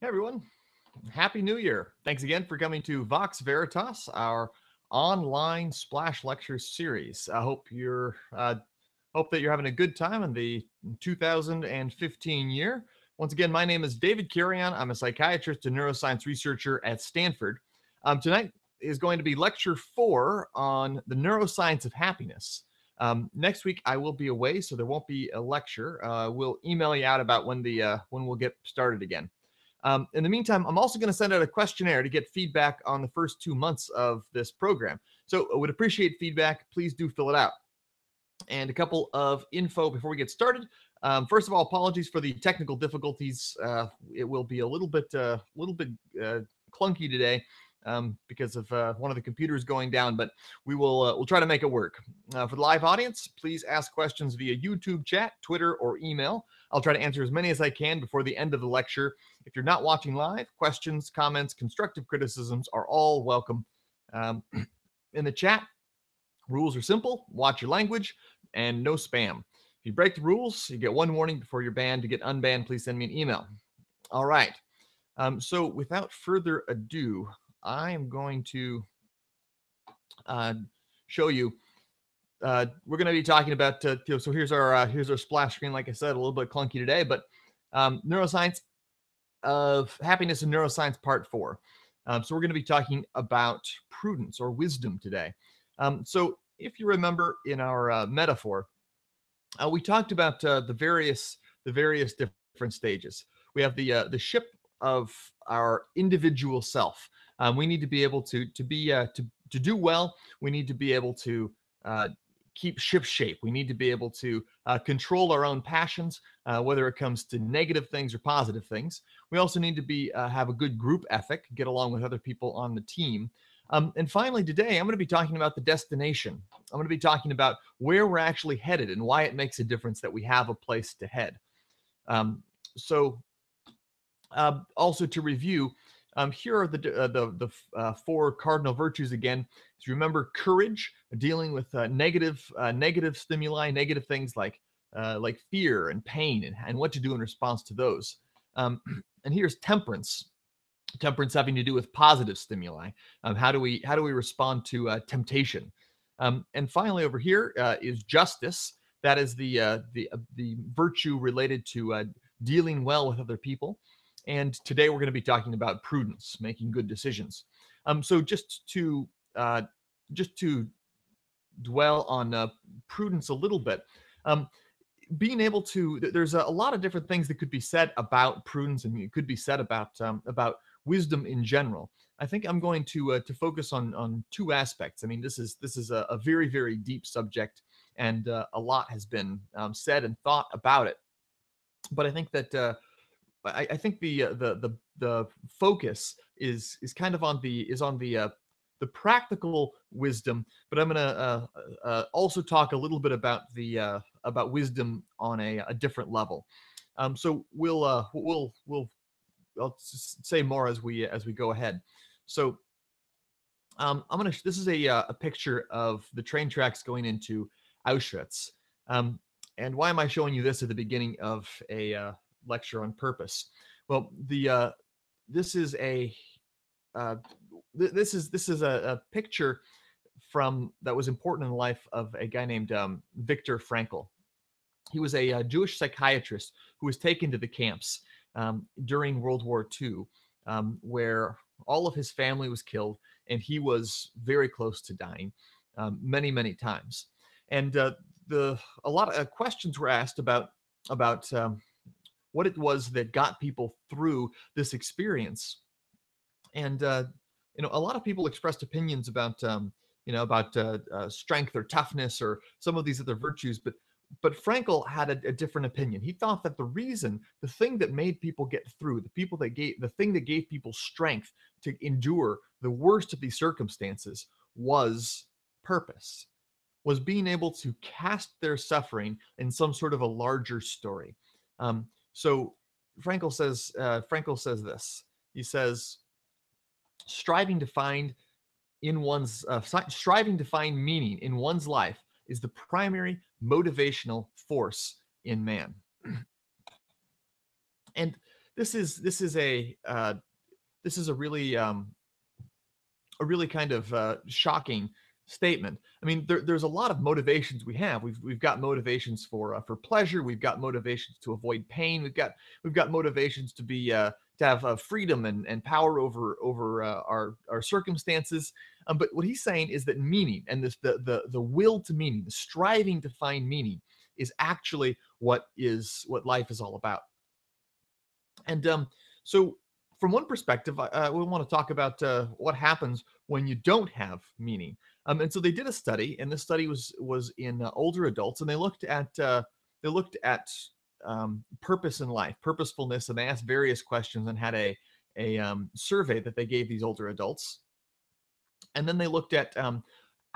Hey everyone, Happy New Year. Thanks again for coming to Vox Veritas, our online splash lecture series. I hope you're uh, hope that you're having a good time in the 2015 year. Once again, my name is David Carreon. I'm a psychiatrist and neuroscience researcher at Stanford. Um, tonight is going to be lecture four on the neuroscience of happiness. Um, next week I will be away, so there won't be a lecture. Uh, we'll email you out about when the uh, when we'll get started again. Um, in the meantime, I'm also going to send out a questionnaire to get feedback on the first two months of this program. So I would appreciate feedback. Please do fill it out. And a couple of info before we get started. Um, first of all, apologies for the technical difficulties. Uh, it will be a little bit, a uh, little bit uh, clunky today um, because of uh, one of the computers going down, but we will uh, we'll try to make it work. Uh, for the live audience, please ask questions via YouTube chat, Twitter, or email. I'll try to answer as many as I can before the end of the lecture. If you're not watching live, questions, comments, constructive criticisms are all welcome. Um, in the chat, rules are simple: watch your language and no spam. If you break the rules, you get one warning before you're banned. To get unbanned, please send me an email. All right. Um, so without further ado, I am going to uh, show you. Uh, we're going to be talking about. Uh, so here's our uh, here's our splash screen. Like I said, a little bit clunky today, but um, neuroscience of happiness and neuroscience part four. Um, so we're going to be talking about prudence or wisdom today. Um, so if you remember in our uh, metaphor, uh, we talked about uh, the various the various different stages. We have the uh, the ship of our individual self. Um, we need to be able to to be uh, to to do well. We need to be able to uh, keep ship shape. We need to be able to uh, control our own passions, uh, whether it comes to negative things or positive things. We also need to be uh, have a good group ethic, get along with other people on the team. Um, and finally, today I'm going to be talking about the destination. I'm going to be talking about where we're actually headed and why it makes a difference that we have a place to head. Um, so, uh, also to review, um, here are the uh, the the uh, four cardinal virtues again. Remember courage, dealing with uh, negative uh, negative stimuli, negative things like uh, like fear and pain, and, and what to do in response to those. Um, and here's temperance. Temperance having to do with positive stimuli. Um, how do we how do we respond to uh, temptation? Um, and finally, over here is justice. That is the the the virtue related to dealing well with other people. And today we're going to be talking about prudence, making good decisions. Um, so just to uh, just to dwell on uh, prudence a little bit, um, being able to there's a, lot of different things that could be said about prudence, and it could be said about um, about wisdom in general. I think I'm going to uh, to focus on on two aspects. I mean, this is this is a, a very very deep subject, and uh, a lot has been um, said and thought about it. But I think that uh, I, I think the uh, the the the focus is is kind of on the is on the uh, the practical wisdom, but I'm gonna uh, uh, also talk a little bit about the uh, about wisdom on a, a different level. Um, so we'll uh, we'll we'll I'll say more as we as we go ahead. So um, I'm gonna. This is a uh, a picture of the train tracks going into Auschwitz. Um, and why am I showing you this at the beginning of a uh, lecture on purpose. Well, the uh, this is a uh, th- this is this is a, a, picture from that was important in the life of a guy named um, Viktor Frankl. He was a, a, uh, Jewish psychiatrist who was taken to the camps um, during World War II, um, where all of his family was killed, and he was very close to dying um, many many times. And uh, the a lot of uh, questions were asked about about um, what it was that got people through this experience. And uh, you know, a lot of people expressed opinions about um, you know about uh, uh, strength or toughness or some of these other virtues, but but Frankl had a, a, different opinion. He thought that the reason, the thing that made people get through, the people that gave, the thing that gave people strength to endure the worst of these circumstances was purpose, was being able to cast their suffering in some sort of a larger story. Um, so Frankl says uh, Frankl says this. He says, striving to find in one's uh, striving to find meaning in one's life is the primary motivational force in man. and this is this is a uh, this is a really um, a really kind of uh, shocking statement. I mean, there, there's a lot of motivations we have. We've we've got motivations for uh, for pleasure. We've got motivations to avoid pain. We've got we've got motivations to be uh, to have uh, freedom and, and power over over uh, our our circumstances. Um, but what he's saying is that meaning and this the the the will to meaning, the striving to find meaning, is actually what is what life is all about. And um, so from one perspective, uh, we want to talk about uh, what happens when you don't have meaning. Um, and so they did a study, and this study was was in uh, older adults, and they looked at uh, they looked at um, purpose in life, purposefulness, and they asked various questions and had a a um, survey that they gave these older adults, and then they looked at um,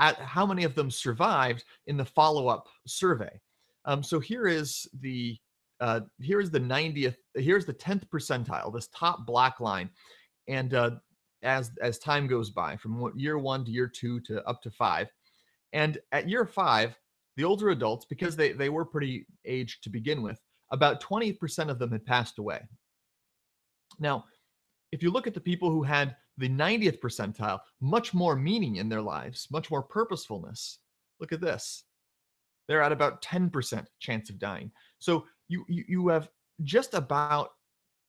at how many of them survived in the follow up survey. Um, so here is the uh, here is the 90th. Here's the 10th percentile. This top black line, and uh, as as time goes by from year one to year two to up to five. And at year five the older adults because they they were pretty aged to begin with about 20% of them had passed away. Now if you look at the people who had the 90th percentile much more meaning in their lives much more purposefulness. Look at this. They're at about 10% chance of dying. So you you, you have just about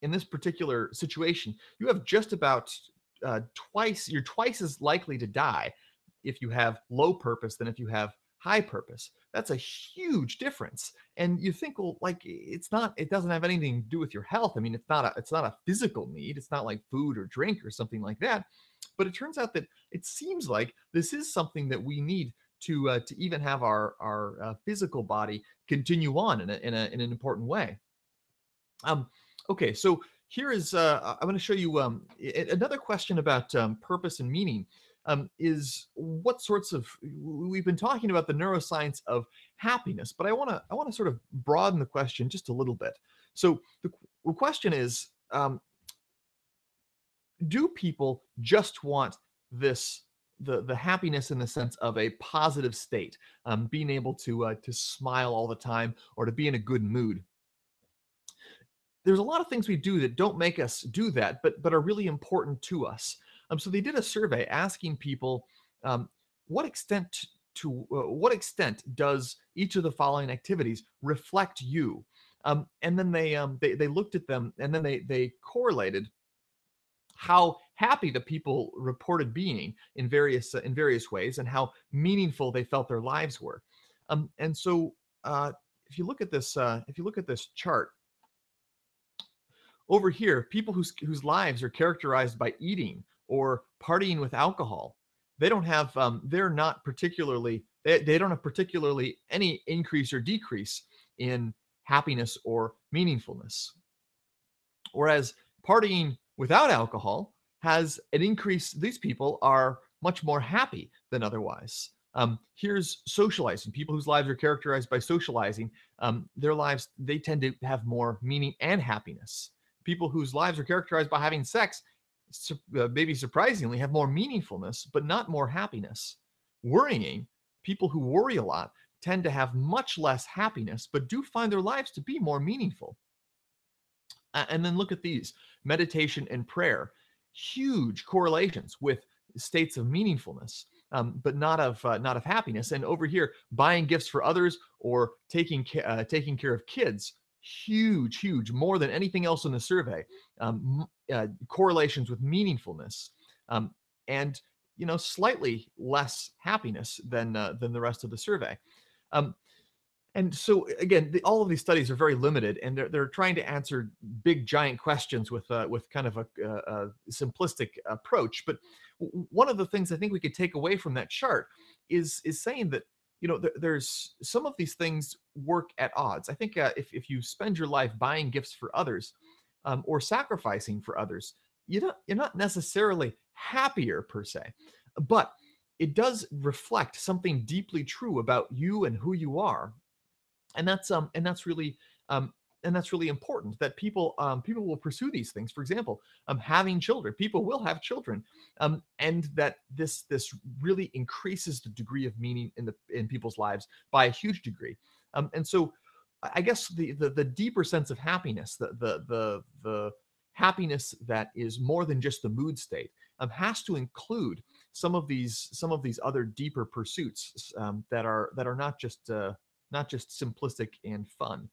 in this particular situation you have just about uh, twice you're twice as likely to die if you have low purpose than if you have high purpose. That's a huge difference. And you think well like it's not it doesn't have anything to do with your health. I mean it's not a it's not a physical need. It's not like food or drink or something like that. But it turns out that it seems like this is something that we need to uh, to even have our our uh, physical body continue on in a, in a in an important way. Um okay so here is uh, I'm going to show you um, another question about um, purpose and meaning. Um, is what sorts of we've been talking about the neuroscience of happiness, but I want to I want to sort of broaden the question just a little bit. So the, the question is, um, do people just want this the the happiness in the sense of a positive state, um, being able to uh, to smile all the time or to be in a good mood? There's a lot of things we do that don't make us do that, but but are really important to us. Um, so they did a survey asking people um, what extent to uh, what extent does each of the following activities reflect you, um, and then they um, they they looked at them and then they they correlated how happy the people reported being in various uh, in various ways and how meaningful they felt their lives were. Um, and so uh, if you look at this uh, if you look at this chart over here, people whose whose lives are characterized by eating or partying with alcohol, they don't have um, they're not particularly they, they don't have particularly any increase or decrease in happiness or meaningfulness. Whereas partying without alcohol has an increase. These people are much more happy than otherwise. Um, here's socializing. People whose lives are characterized by socializing, um, their lives they tend to have more meaning and happiness people whose lives are characterized by having sex, uh, maybe surprisingly, have more meaningfulness, but not more happiness. Worrying, people who worry a lot tend to have much less happiness, but do find their lives to be more meaningful. And then look at these meditation and prayer, huge correlations with states of meaningfulness. Um, but not of uh, not of happiness. And over here, buying gifts for others or taking ca- uh, taking care of kids huge, huge, more than anything else in the survey, um, uh, correlations with meaningfulness, um, and you know slightly less happiness than uh, than the rest of the survey. Um, and so again, the, all of these studies are very limited, and they're they're trying to answer big giant questions with uh, with kind of a, a, a simplistic approach. But one of the things I think we could take away from that chart is is saying that you know, there's some of these things work at odds. I think uh, if, if you spend your life buying gifts for others um, or sacrificing for others, you're not, you're not necessarily happier per se, but it does reflect something deeply true about you and who you are. And that's um and that's really um and that's really important that people um, people will pursue these things for example um, having children people will have children um, and that this this really increases the degree of meaning in the in people's lives by a huge degree um, and so I guess the, the the deeper sense of happiness, the the the the happiness that is more than just the mood state, um, has to include some of these some of these other deeper pursuits um, that are that are not just uh, not just simplistic and fun.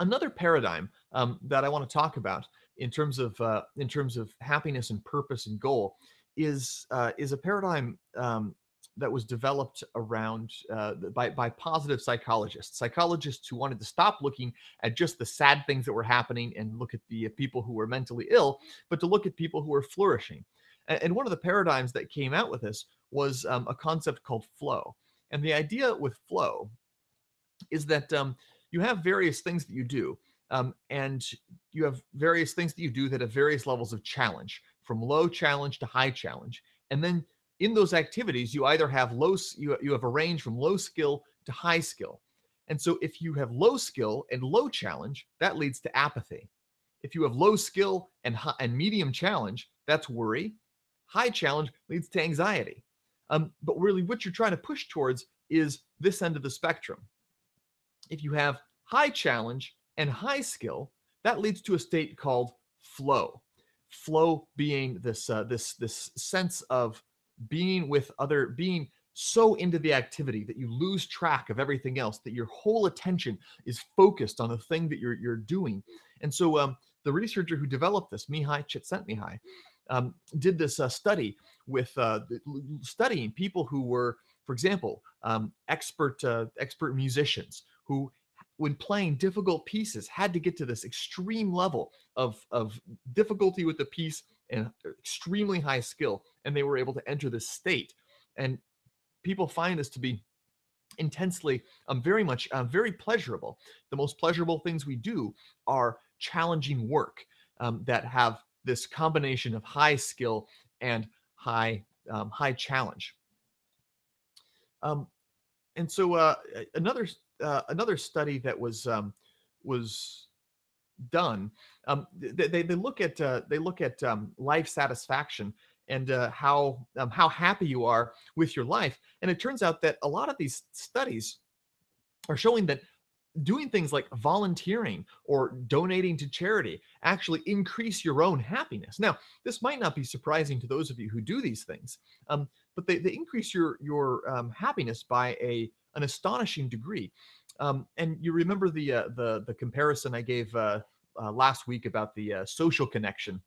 Another paradigm um, that I want to talk about in terms of uh, in terms of happiness and purpose and goal is uh, is a paradigm um, that was developed around uh, by by positive psychologists, psychologists who wanted to stop looking at just the sad things that were happening and look at the people who were mentally ill, but to look at people who were flourishing. And, and one of the paradigms that came out with this was um, a concept called flow. And the idea with flow is that um, you have various things that you do, um, and you have various things that you do that have various levels of challenge, from low challenge to high challenge, and then in those activities, you either have low, you, you have a range from low skill to high skill. And so if you have low skill and low challenge, that leads to apathy. If you have low skill and, high, and medium challenge, that's worry. High challenge leads to anxiety. Um, but really, what you're trying to push towards is this end of the spectrum. If you have high challenge and high skill, that leads to a state called flow. Flow being this uh, this this sense of being with other, being so into the activity that you lose track of everything else, that your whole attention is focused on the thing that you're you're doing. And so um, the researcher who developed this, Mihai Csikszentmihalyi, um, did this uh, study with uh, studying people who were, for example, um, expert uh, expert musicians who when playing difficult pieces had to get to this extreme level of, of difficulty with the piece and extremely high skill, and they were able to enter this state. And people find this to be intensely, um, very much, uh, very pleasurable. The most pleasurable things we do are challenging work um, that have this combination of high skill and high um, high challenge. Um, and so uh, another uh, another study that was um, was done, um, they, they, look at uh, they look at um, life satisfaction and uh, how um, how happy you are with your life. And it turns out that a lot of these studies are showing that doing things like volunteering or donating to charity actually increase your own happiness. Now, this might not be surprising to those of you who do these things, um, but they, they increase your your um, happiness by a an astonishing degree. Um, and you remember the uh, the the comparison I gave uh, uh, last week about the uh, social connection.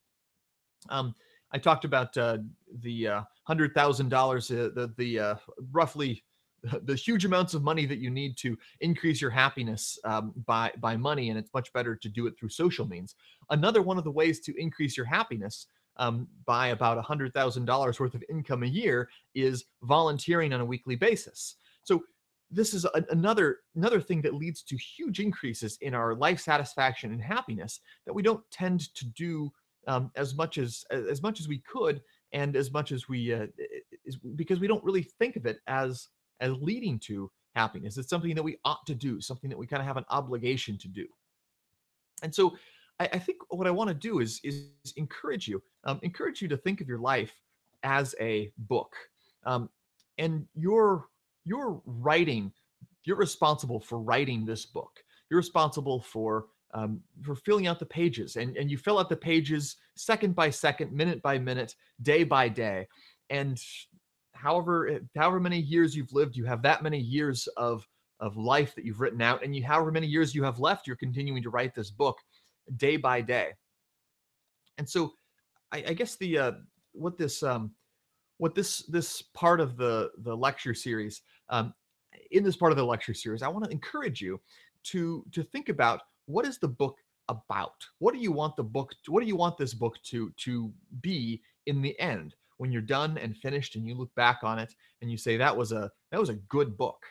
Um, I talked about uh, the uh, hundred thousand dollars, the the roughly the huge amounts of money that you need to increase your happiness um, by by money, and it's much better to do it through social means. Another one of the ways to increase your happiness um, by about hundred thousand dollars worth of income a year is volunteering on a weekly basis. So this is a, another another thing that leads to huge increases in our life satisfaction and happiness that we don't tend to do um, as much as as much as we could and as much as we uh, is because we don't really think of it as as leading to happiness. It's something that we ought to do something that we kind of have an obligation to do. And so i, I think what i want to do is is encourage you um, encourage you to think of your life as a book. Um, and your you're writing, you're responsible for writing this book. You're responsible for um, for filling out the pages, and and you fill out the pages second by second, minute by minute, day by day, and however eh, however many years you've lived, you have that many years of of life that you've written out, and you however many years you have left, you're continuing to write this book day by day. And so, I, I guess the uh, what this um, what this this part of the the lecture series um, in this part of the lecture series, I want to encourage you to to think about what is the book about? What do you want the book? To, what do you want this book to to be in the end? When you're done and finished, and you look back on it and you say that was a that was a good book.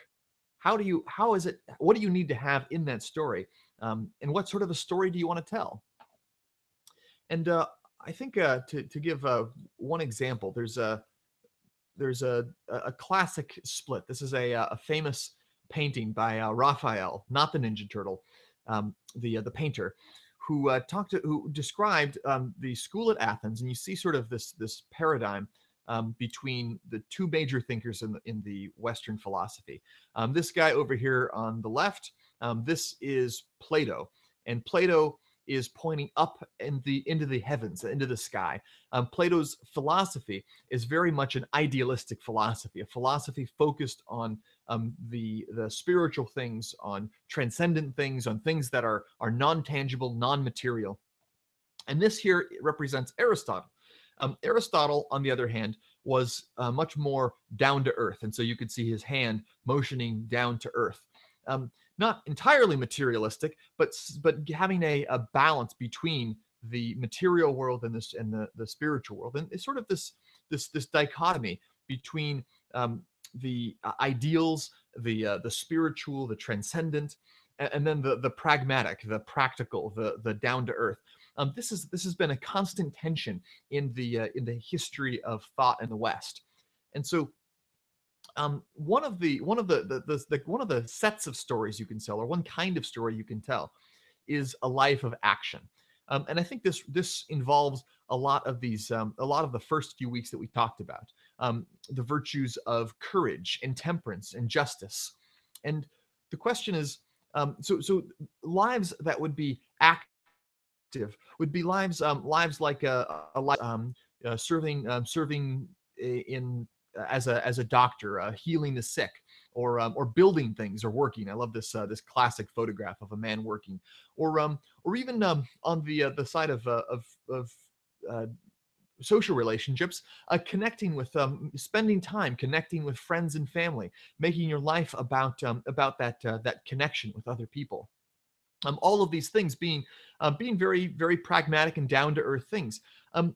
How do you? How is it? What do you need to have in that story? Um, and what sort of a story do you want to tell? And uh, I think uh, to to give uh, one example, there's a there's a a classic split. This is a a famous painting by uh, Raphael, not the Ninja Turtle, um, the uh, the painter, who uh, talked to who described um, the school at Athens, and you see sort of this this paradigm um, between the two major thinkers in the, in the Western philosophy. Um, this guy over here on the left, um, this is Plato, and Plato is pointing up in the into the heavens, into the sky. Um, Plato's philosophy is very much an idealistic philosophy, a philosophy focused on um, the the spiritual things, on transcendent things, on things that are are non tangible, non material. And this here represents Aristotle. Um, Aristotle, on the other hand, was uh, much more down to earth. And so you could see his hand motioning down to earth. Um, not entirely materialistic, but but having a, a balance between the material world and this and the, the spiritual world. And it's sort of this this this dichotomy between um, the uh, ideals, the uh, the spiritual, the transcendent, and, and, then the the pragmatic, the practical, the the down to earth. Um, this is this has been a constant tension in the uh, in the history of thought in the West, and so um, one of the one of the the, the the one of the sets of stories you can tell, or one kind of story you can tell, is a life of action. Um, and I think this this involves a lot of these um, a lot of the first few weeks that we talked about um, the virtues of courage and temperance and justice. And the question is, um, so so lives that would be active would be lives um, lives like a, a life um, uh, serving um, serving in as a as a doctor, uh, healing the sick, or um, or building things or working. I love this uh, this classic photograph of a man working, or um or even um, on the uh, the side of uh, of of uh, social relationships, uh, connecting with um, spending time connecting with friends and family, making your life about um, about that uh, that connection with other people. Um, all of these things being uh, being very very pragmatic and down to earth things. Um,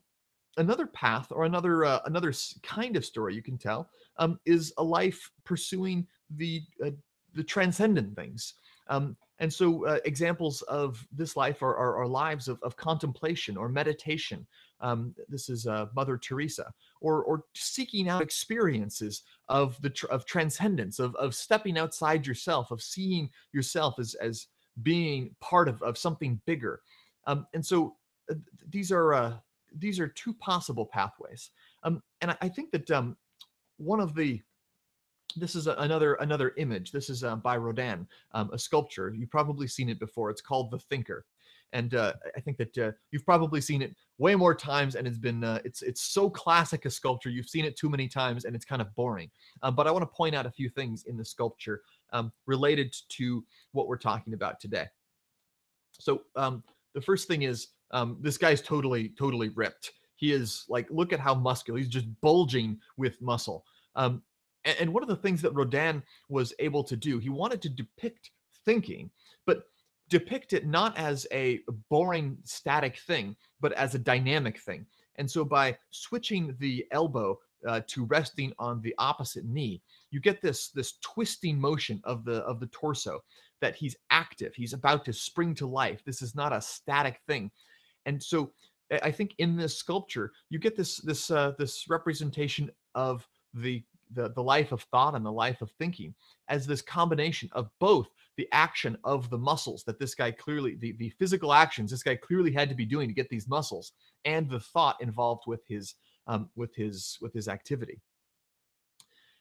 another path or another uh, another kind of story you can tell um, is a life pursuing the uh, the transcendent things. Um, and so uh, examples of this life are, are, are lives of, of, contemplation or meditation. Um, this is uh, Mother Teresa, or, or seeking out experiences of the of transcendence, of, of stepping outside yourself, of seeing yourself as, as being part of, of something bigger. Um, and so uh, these are uh, these are two possible pathways. Um, and I, I, think that um, one of the this is a, another another image. This is uh, by Rodin, um, a sculpture. You've probably seen it before. It's called The Thinker, and uh, I think that uh, you've probably seen it way more times. And it's been uh, it's it's so classic a sculpture. You've seen it too many times, and it's kind of boring. Uh, but I want to point out a few things in the sculpture um, related to what we're talking about today. So um, the first thing is um, this guy's totally, totally ripped. He is like, look at how muscular. He's just bulging with muscle. Um, and, and one of the things that Rodin was able to do, he wanted to depict thinking, but depict it not as a boring static thing, but as a dynamic thing. And so by switching the elbow uh, to resting on the opposite knee, you get this this twisting motion of the of the torso that he's active. He's about to spring to life. This is not a static thing. And so I think in this sculpture, you get this this uh, this representation of the, the the life of thought and the life of thinking as this combination of both the action of the muscles that this guy clearly the, the physical actions this guy clearly had to be doing to get these muscles and the thought involved with his um, with his with his activity.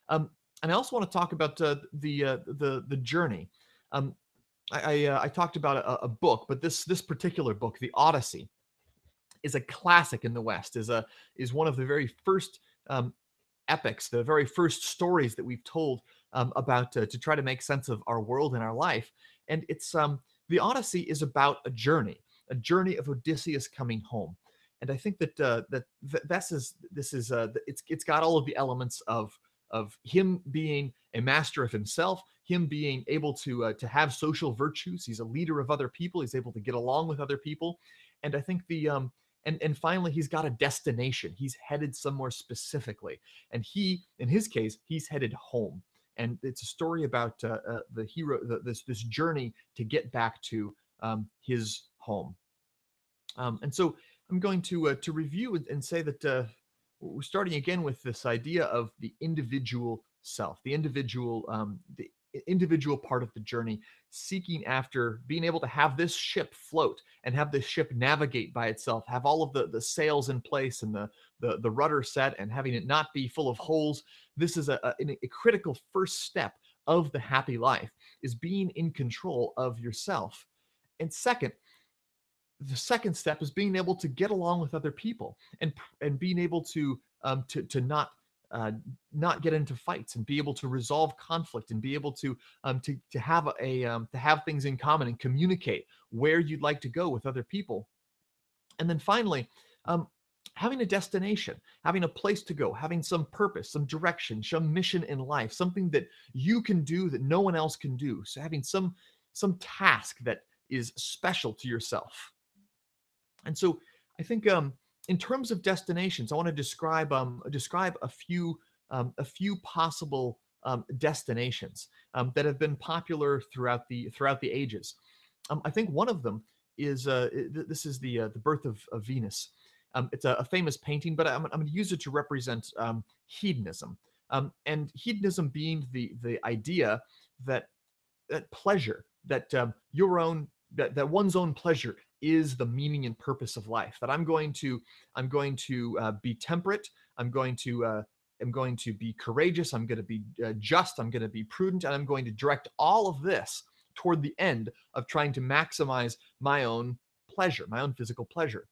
Um, and i also want to talk about uh, the uh, the the journey. Um, I I, uh, I, talked about a, a, book, but this this particular book, the Odyssey, is a classic in the West. is a is one of the very first um, epics, the very first stories that we've told um, about uh, to try to make sense of our world and our life. And it's um, the Odyssey is about a journey, a journey of Odysseus coming home. And I think that uh, that th- this is this is uh, it's it's got all of the elements of of him being a master of himself, him being able to uh, to have social virtues. He's a leader of other people. He's able to get along with other people, and I think the um, and and finally he's got a destination. He's headed somewhere specifically, and he, in his case, he's headed home. And it's a story about uh, uh, the hero, the, this this journey to get back to um, his home. Um, and so I'm going to uh, to review and, say that uh, we're starting again with this idea of the individual self, the individual, um, the individual part of the journey, seeking after being able to have this ship float and have this ship navigate by itself, have all of the, the sails in place and the, the, the rudder set and having it not be full of holes. This is a, a, a critical first step of the happy life is being in control of yourself. And second, the second step is being able to get along with other people and and being able to um, to to not uh, not get into fights and be able to resolve conflict and be able to um, to to have a um, to have things in common and communicate where you'd like to go with other people. And then finally, um, having a destination, having a place to go, having some purpose, some direction, some mission in life, something that you can do that no one else can do. So having some some task that is special to yourself. And so I think um, in terms of destinations, I want to describe um, describe a few um, a few possible um, destinations um, that have been popular throughout the throughout the ages. Um, I think one of them is uh, this is the uh, the birth of, of Venus. Um, it's a, a, famous painting, but I'm, I'm going to use it to represent hedonism. And hedonism being the the idea that that pleasure, that your own that, that one's own pleasure is the meaning and purpose of life that i'm going to i'm going to uh, be temperate i'm going to uh, i'm going to be courageous i'm going to be uh, just i'm going to be prudent and i'm going to direct all of this toward the end of trying to maximize my own pleasure my own physical pleasure.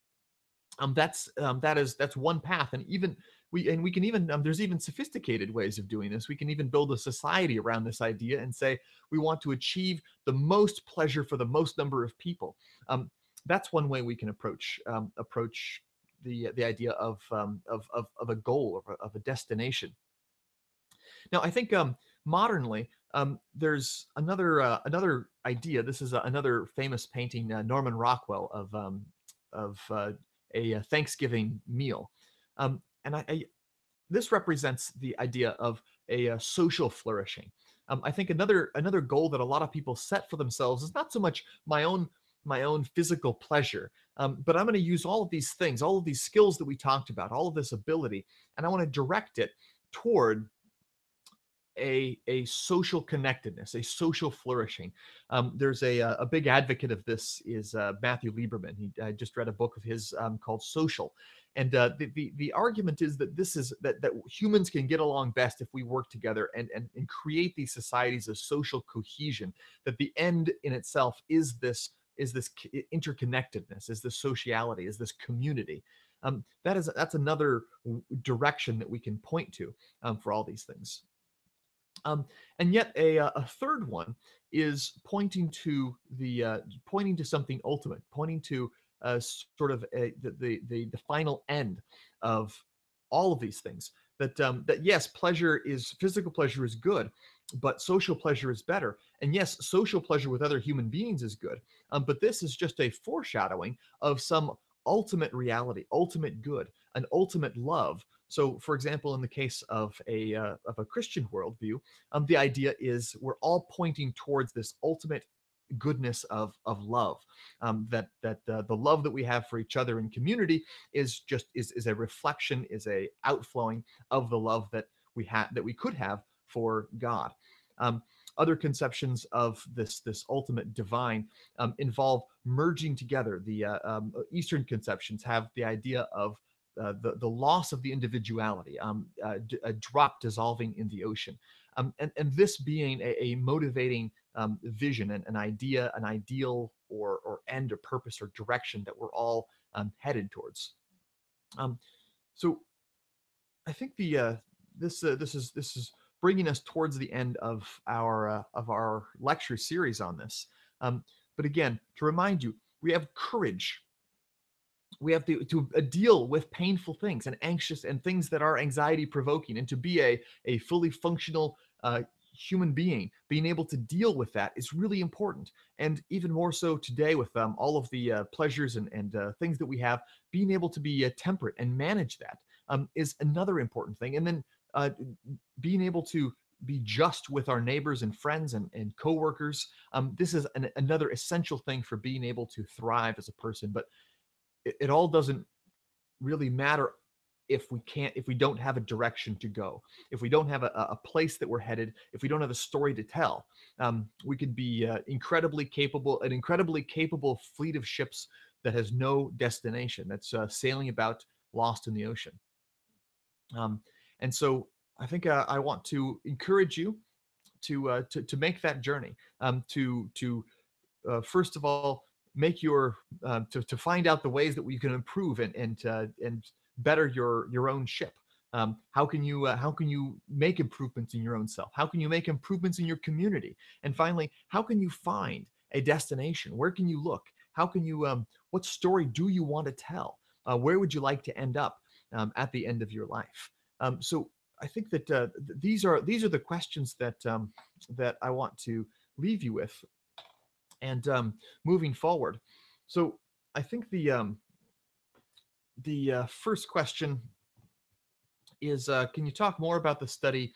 Um that's um, that is that's one path and even we and we can even um, there's even sophisticated ways of doing this. We can even build a society around this idea and say we want to achieve the most pleasure for the most number of people. Um, that's one way we can approach um, approach the the idea of um, of, of, of a goal of a, of a destination. Now, I think um, modernly um, there's another uh, another idea. This is a, another famous painting, uh, Norman Rockwell of um, of uh, a, a, Thanksgiving meal, um, and I, I, this represents the idea of a, a social flourishing. I think another another goal that a lot of people set for themselves is not so much my own my own physical pleasure. Um, but I'm going to use all of these things, all of these skills that we talked about, all of this ability, and I want to direct it toward a, a social connectedness, a social flourishing. Um, there's a, uh, a big advocate of this is uh, Matthew Lieberman. He, I just read a book of his um, called Social. And uh, the, the, the argument is that this is that, that humans can get along best if we work together and, and, and create these societies of social cohesion, that the end in itself is this is this interconnectedness, is this sociality, is this community. Um, that is that's another direction that we can point to um, for all these things. Um, and yet a, uh, a third one is pointing to the uh, pointing to something ultimate, pointing to uh, sort of a, the, the the final end of all of these things. That um, that yes, pleasure is physical pleasure is good, but social pleasure is better. And yes, social pleasure with other human beings is good. Um, but this is just a foreshadowing of some ultimate reality, ultimate good, an ultimate love. So, for example, in the case of a uh, of a Christian worldview, um, the idea is we're all pointing towards this ultimate goodness of of love um, that that uh, the love that we have for each other in community is just is is a reflection is a outflowing of the love that we had that we could have for God. Um, other conceptions of this this ultimate divine um, involve merging together. The uh, um, Eastern conceptions have the idea of uh, the, the loss of the individuality, um, uh, a drop dissolving in the ocean. Um, and, and this being a, a motivating um, vision, and an idea, an ideal or, or end or purpose or direction that we're all um, headed towards. Um, so I think the uh, this uh, this is this is bringing us towards the end of our uh, of our lecture series on this. Um, but again, to remind you, we have courage. We have to, to uh, deal with painful things and anxious and things that are anxiety provoking, and to be a, a fully functional uh, human being, being able to deal with that is really important. And even more so today, with um, all of the uh, pleasures and, and uh, things that we have, being able to be uh, temperate and manage that um, is another important thing. And then uh, being able to be just with our neighbors and friends and, and coworkers. Um, this is an, another essential thing for being able to thrive as a person. But it, it all doesn't really matter if we can't if we don't have a direction to go if we don't have a, a place that we're headed if we don't have a story to tell um, we could be uh, incredibly capable an incredibly capable fleet of ships that has no destination that's uh, sailing about lost in the ocean. Um, and so i think uh, i want to encourage you to uh, to, to make that journey um, to to uh, first of all make your um, to, to find out the ways that we can improve and and uh, and better your your own ship. Um, how can you uh, how can you make improvements in your own self? How can you make improvements in your community? And finally how can you find a destination? Where can you look? How can you um, what story do you want to tell? Uh, where would you like to end up um, at the end of your life? Um, so i think that uh, th- these are these are the questions that um, that i want to leave you with. And um, moving forward. So i think the um, the uh, first question is uh, Can you talk more about the study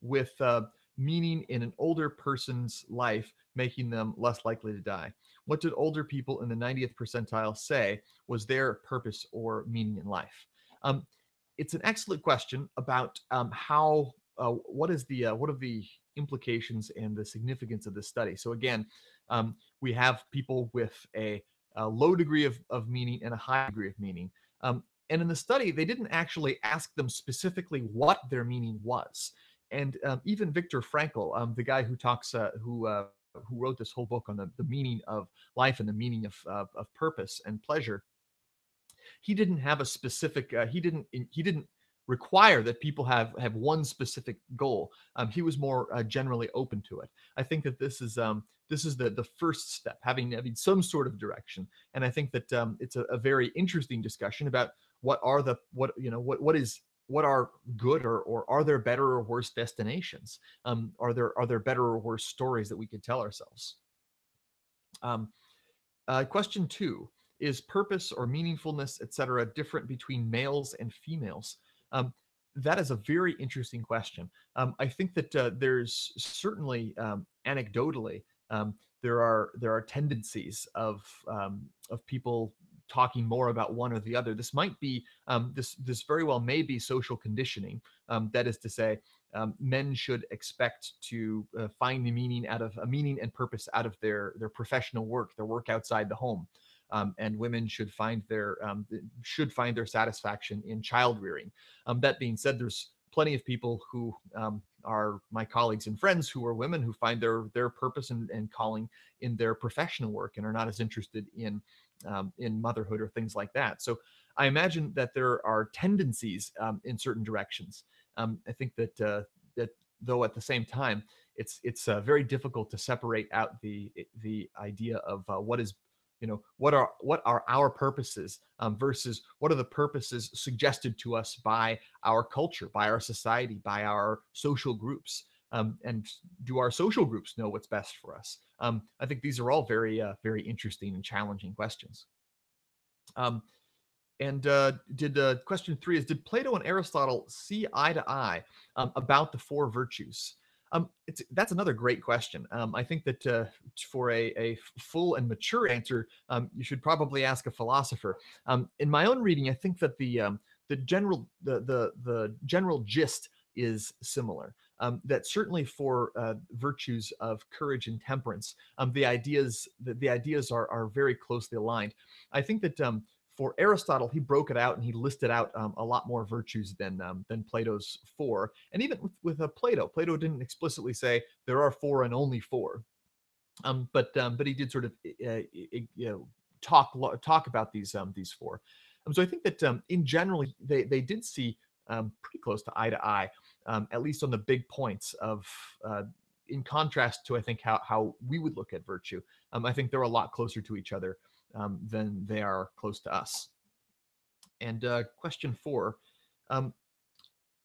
with uh, meaning in an older person's life, making them less likely to die? What did older people in the 90th percentile say was their purpose or meaning in life? Um, it's an excellent question about um, how, uh, what is the, uh, what are the implications and the significance of this study? So, again, um, we have people with a, a low degree of, of meaning and a high degree of meaning. Um, and in the study, they didn't actually ask them specifically what their meaning was. And um, even Viktor Frankl, um, the guy who talks, uh, who uh, who wrote this whole book on the, the meaning of life and the meaning of, of, purpose and pleasure, he didn't have a specific. Uh, he didn't. He didn't require that people have have one specific goal. Um, he was more uh, generally open to it. I think that this is um, this is the the first step, having having some sort of direction. And I think that um, it's a, a very interesting discussion about what are the what you know what what is what are good or or are there better or worse destinations? Um, are there are there better or worse stories that we could tell ourselves? Um, uh, question two is purpose or meaningfulness, etc., different between males and females? Um, that is a very interesting question. Um, I think that uh, there's certainly um, anecdotally um, there are there are tendencies of um, of people talking more about one or the other. This might be um, this this very well may be social conditioning. Um, that is to say, um, men should expect to uh, find the meaning out of a meaning and purpose out of their their professional work, their work outside the home um, and women should find their um, should find their satisfaction in child rearing. Um, that being said, there's plenty of people who um, are my colleagues and friends who are women who find their their purpose and, and calling in their professional work and are not as interested in um, in motherhood or things like that. So I imagine that there are tendencies um, in certain directions. I think that uh, that though at the same time it's it's uh, very difficult to separate out the the idea of uh, what is you know what are what are our purposes um, versus what are the purposes suggested to us by our culture by our society by our social groups um, and do our social groups know what's best for us? Um, i think these are all very uh, very interesting and challenging questions. Um, and uh, did uh, question three is did plato and aristotle see eye to eye um, about the four virtues um, that's another great question. Um, I think that uh, for a, a full and mature answer, um, you should probably ask a philosopher. Um, in my own reading, I think that the um, the general the the the general gist is similar. Um, that certainly for uh, virtues of courage and temperance, the ideas the, the ideas are are very closely aligned. I think that for Aristotle, he broke it out and he listed out um, a lot more virtues than um, than Plato's four. And even with, with uh, Plato, Plato didn't explicitly say there are four and only four, um, but um, but he did sort of uh, you know talk talk about these um, these four. Um, so I think that in general they they did see pretty close to eye to eye, at least on the big points of. Uh, in contrast to, I think how how we would look at virtue, I think they're a lot closer to each other um, then they are close to us. And uh, question four, um,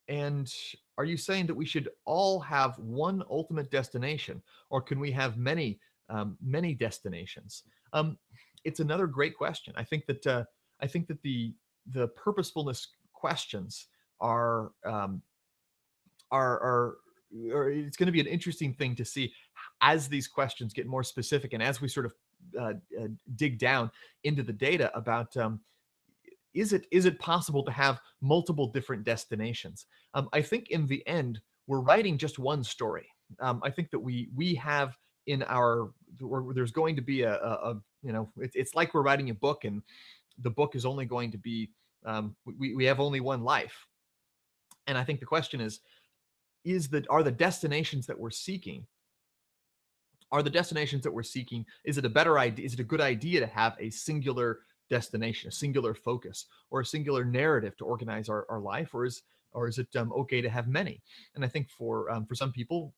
and are you saying that we should all have one ultimate destination, or can we have many, um, many destinations? Um, it's another great question. I think that uh, I think that the the purposefulness questions are um, are are or it's going to be an interesting thing to see as these questions get more specific and as we sort of uh, uh, dig down into the data about um, is it is it possible to have multiple different destinations? Um, I think in the end, we're writing just one story. Um, I think that we we have in our there's going to be a, a, a you know it, it's like we're writing a book and the book is only going to be um, we, we have only one life and i think the question is is that are the destinations that we're seeking are the destinations that we're seeking? Is it a better idea is it a good idea to have a singular destination a singular focus or a singular narrative to organize our, our life? Or is or is it um, okay to have many? And i think for um, for some people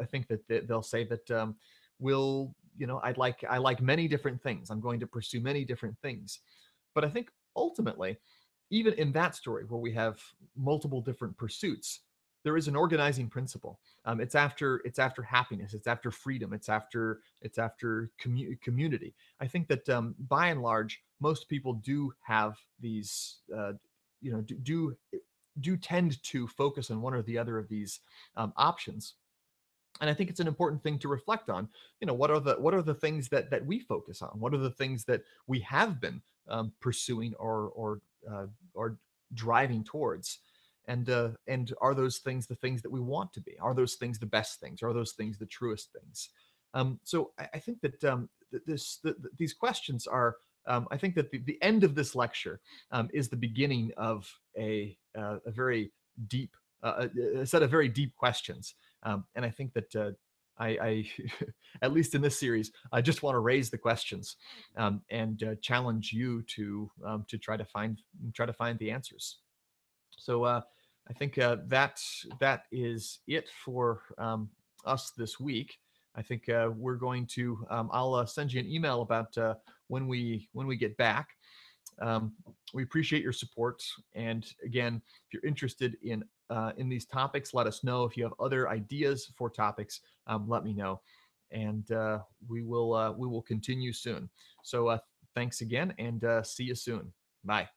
i think that they'll say that um, we'll you know i'd like i like many different things. I'm going to pursue many different things. But i think ultimately even in that story where we have multiple different pursuits there is an organizing principle. Um, it's after it's after happiness it's after freedom it's after it's after commu- community. I think that um, by and large most people do have these uh, you know do, do do tend to focus on one or the other of these um, options. And i think it's an important thing to reflect on you know what are the what are the things that that we focus on? What are the things that we have been um, pursuing or or uh, or driving towards and uh, and are those things the things that we want to be are those things the best things are those things the truest things um, so I, I, think that um, this the, these questions are um, I think that the, the end of this lecture um, is the beginning of a, uh, a very deep, uh, a set of very deep questions. Um, and I think that uh, I, I at least in this series, I just want to raise the questions um, and uh, challenge you to to try to find try to find the answers. So uh, I think uh, that that is it for um, us this week. I think uh, we're going to. Um, I'll uh, send you an email about uh, when we when we get back. Um, we appreciate your support, and again, if you're interested in uh, in these topics, let us know. If you have other ideas for topics, um, let me know, and uh, we will we will continue soon. So thanks again, and see you soon. Bye.